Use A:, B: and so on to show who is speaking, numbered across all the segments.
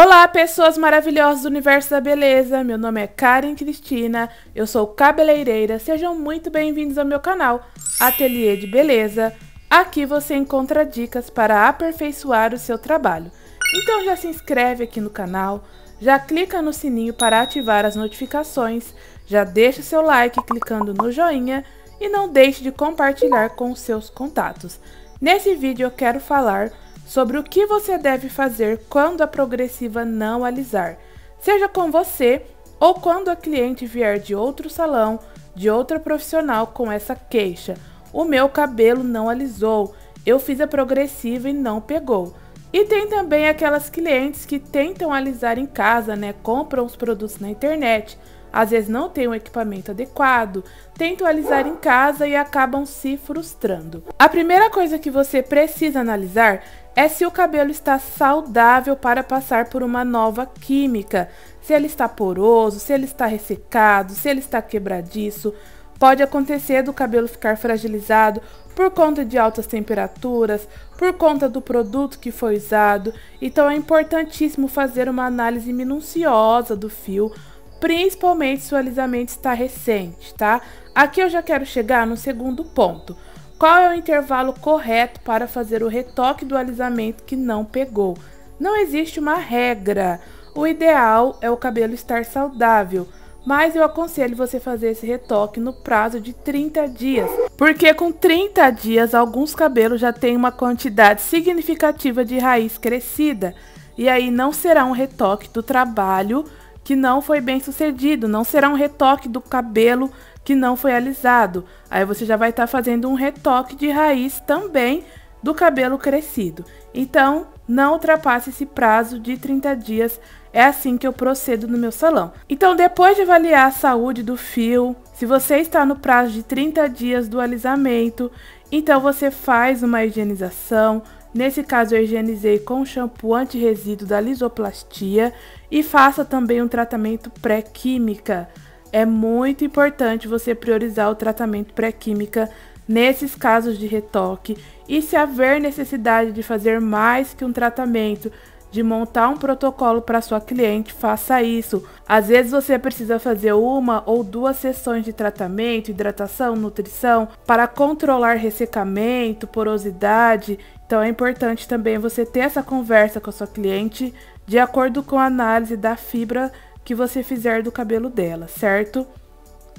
A: Olá, pessoas maravilhosas do universo da beleza. Meu nome é Karen Cristina, eu sou cabeleireira. Sejam muito bem-vindos ao meu canal Ateliê de Beleza. Aqui você encontra dicas para aperfeiçoar o seu trabalho. Então já se inscreve aqui no canal, já clica no sininho para ativar as notificações, já deixa seu like clicando no joinha e não deixe de compartilhar com os seus contatos. Nesse vídeo eu quero falar sobre o que você deve fazer quando a progressiva não alisar, seja com você ou quando a cliente vier de outro salão, de outra profissional com essa queixa. O meu cabelo não alisou, eu fiz a progressiva e não pegou. E tem também aquelas clientes que tentam alisar em casa, né? Compram os produtos na internet, às vezes não tem um equipamento adequado, tentam alisar em casa e acabam se frustrando. A primeira coisa que você precisa analisar é se o cabelo está saudável para passar por uma nova química, se ele está poroso, se ele está ressecado, se ele está quebradiço. Pode acontecer do cabelo ficar fragilizado por conta de altas temperaturas, por conta do produto que foi usado. Então é importantíssimo fazer uma análise minuciosa do fio principalmente se o alisamento está recente, tá? Aqui eu já quero chegar no segundo ponto. Qual é o intervalo correto para fazer o retoque do alisamento que não pegou? Não existe uma regra. O ideal é o cabelo estar saudável, mas eu aconselho você fazer esse retoque no prazo de 30 dias, porque com 30 dias alguns cabelos já têm uma quantidade significativa de raiz crescida, e aí não será um retoque do trabalho que não foi bem sucedido, não será um retoque do cabelo que não foi alisado. Aí você já vai estar tá fazendo um retoque de raiz também do cabelo crescido. Então, não ultrapasse esse prazo de 30 dias. É assim que eu procedo no meu salão. Então, depois de avaliar a saúde do fio, se você está no prazo de 30 dias do alisamento, então você faz uma higienização, Nesse caso, eu higienizei com shampoo anti-resíduo da lisoplastia e faça também um tratamento pré-química. É muito importante você priorizar o tratamento pré-química nesses casos de retoque e se haver necessidade de fazer mais que um tratamento, de montar um protocolo para sua cliente, faça isso. Às vezes você precisa fazer uma ou duas sessões de tratamento, hidratação, nutrição para controlar ressecamento, porosidade. Então é importante também você ter essa conversa com a sua cliente de acordo com a análise da fibra que você fizer do cabelo dela, certo?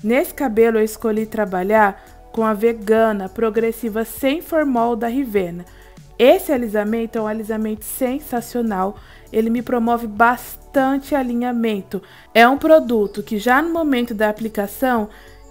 A: Nesse cabelo eu escolhi trabalhar com a vegana progressiva sem formol da Rivena. Esse alisamento é um alisamento sensacional. Ele me promove bastante alinhamento. É um produto que já no momento da aplicação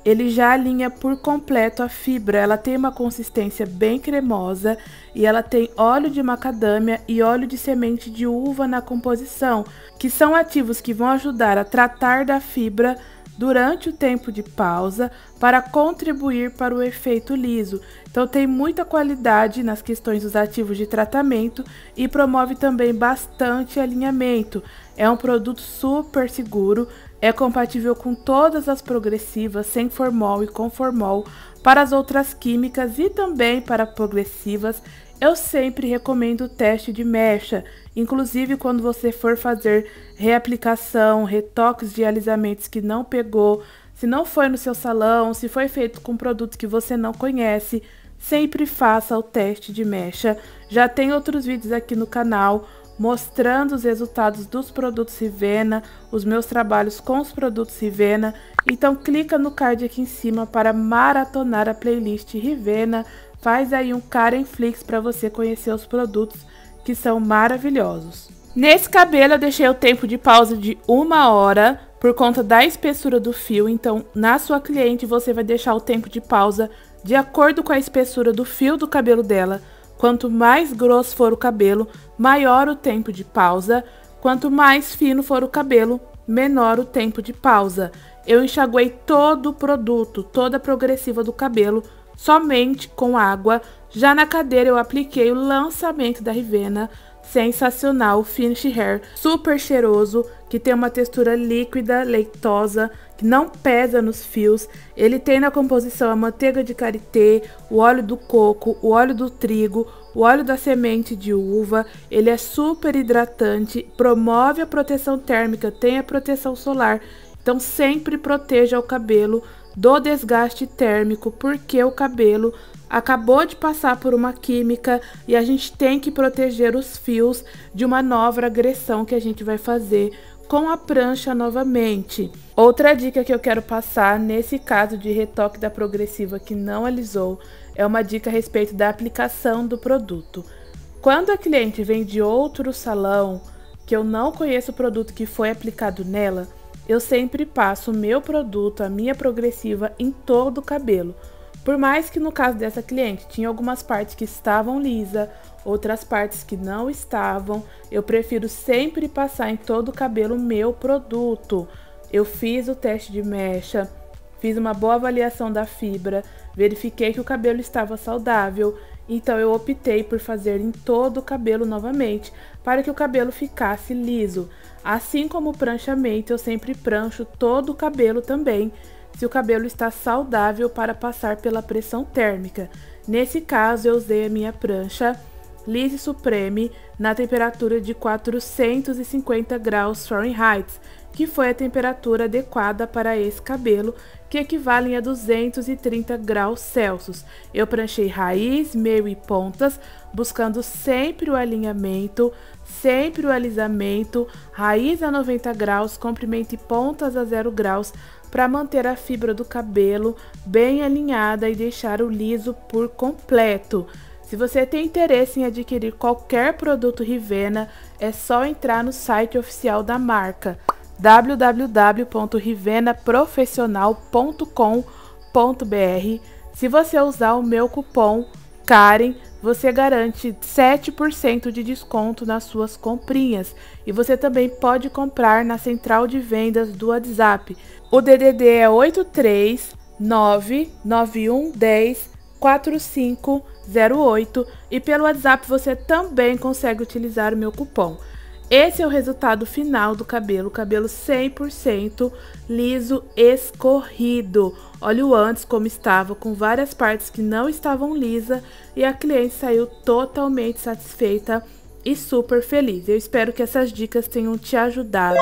A: ele já alinha por completo a fibra. Ela tem uma consistência bem cremosa e ela tem óleo de macadâmia e óleo de semente de uva na composição, que são ativos que vão ajudar a tratar da fibra durante o tempo de pausa para contribuir para o efeito liso. Então tem muita qualidade nas questões dos ativos de tratamento e promove também bastante alinhamento. É um produto super seguro, é compatível com todas as progressivas, sem formol e com formol, para as outras químicas e também para progressivas. Eu sempre recomendo o teste de mecha, inclusive quando você for fazer reaplicação, retoques de alisamentos que não pegou, se não foi no seu salão, se foi feito com produtos que você não conhece, sempre faça o teste de mecha. Já tem outros vídeos aqui no canal mostrando os resultados dos produtos Rivena, os meus trabalhos com os produtos Rivena. Então clica no card aqui em cima para maratonar a playlist Rivena. Faz aí um Flix para você conhecer os produtos que são maravilhosos. Nesse cabelo eu deixei o tempo de pausa de uma hora por conta da espessura do fio. Então na sua cliente você vai deixar o tempo de pausa de acordo com a espessura do fio do cabelo dela Quanto mais grosso for o cabelo, maior o tempo de pausa. Quanto mais fino for o cabelo, menor o tempo de pausa. Eu enxaguei todo o produto, toda a progressiva do cabelo, somente com água. Já na cadeira eu apliquei o lançamento da Rivena. Sensacional Finish Hair, super cheiroso, que tem uma textura líquida, leitosa, que não pesa nos fios. Ele tem na composição a manteiga de karité, o óleo do coco, o óleo do trigo, o óleo da semente de uva. Ele é super hidratante, promove a proteção térmica, tem a proteção solar. Então sempre proteja o cabelo do desgaste térmico, porque o cabelo acabou de passar por uma química e a gente tem que proteger os fios de uma nova agressão que a gente vai fazer com a prancha novamente. Outra dica que eu quero passar nesse caso de retoque da progressiva que não alisou é uma dica a respeito da aplicação do produto. Quando a cliente vem de outro salão que eu não conheço o produto que foi aplicado nela, eu sempre passo o meu produto, a minha progressiva, em todo o cabelo. Por mais que no caso dessa cliente tinha algumas partes que estavam lisa, outras partes que não estavam, eu prefiro sempre passar em todo o cabelo meu produto. Eu fiz o teste de mecha, fiz uma boa avaliação da fibra, verifiquei que o cabelo estava saudável, então eu optei por fazer em todo o cabelo novamente, para que o cabelo ficasse liso. Assim como o pranchamento, eu sempre prancho todo o cabelo também, se o cabelo está saudável para passar pela pressão térmica. Nesse caso, eu usei a minha prancha Lise Supreme na temperatura de 450 graus Fahrenheit, que foi a temperatura adequada para esse cabelo, que equivale a 230 graus Celsius. Eu pranchei raiz, meio e pontas, buscando sempre o alinhamento, sempre o alisamento, raiz a 90 graus, comprimento e pontas a 0 graus, para manter a fibra do cabelo bem alinhada e deixar o liso por completo. Se você tem interesse em adquirir qualquer produto Rivena, é só entrar no site oficial da marca www.rivenaprofissional.com.br. Se você usar o meu cupom Karen, você garante 7% de desconto nas suas comprinhas e você também pode comprar na central de vendas do WhatsApp. O DDD é 8399110 4508 e pelo WhatsApp você também consegue utilizar o meu cupom. Esse é o resultado final do cabelo, cabelo 100% liso escorrido. Olha o antes como estava, com várias partes que não estavam lisa e a cliente saiu totalmente satisfeita e super feliz. Eu espero que essas dicas tenham te ajudado.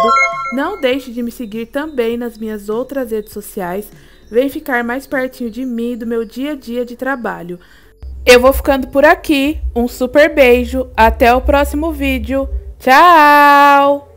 A: Não deixe de me seguir também nas minhas outras redes sociais. Vem ficar mais pertinho de mim e do meu dia a dia de trabalho. Eu vou ficando por aqui. Um super beijo. Até o próximo vídeo. Tchau!